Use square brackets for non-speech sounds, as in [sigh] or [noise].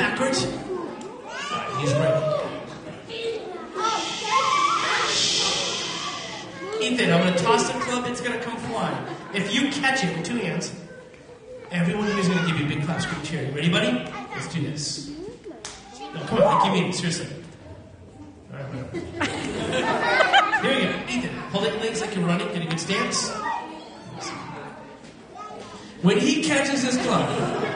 backwards. Right, he's ready. Ethan, I'm going to toss the club. It's going to come flying. If you catch it with two hands, everyone here is going to give you a big clap, for cheer. Ready, buddy? Let's do this. No, come on, give me it. Seriously. All right, whatever. [laughs] Here we go. Ethan, hold your legs like you're running. Get a good stance. When he catches his club,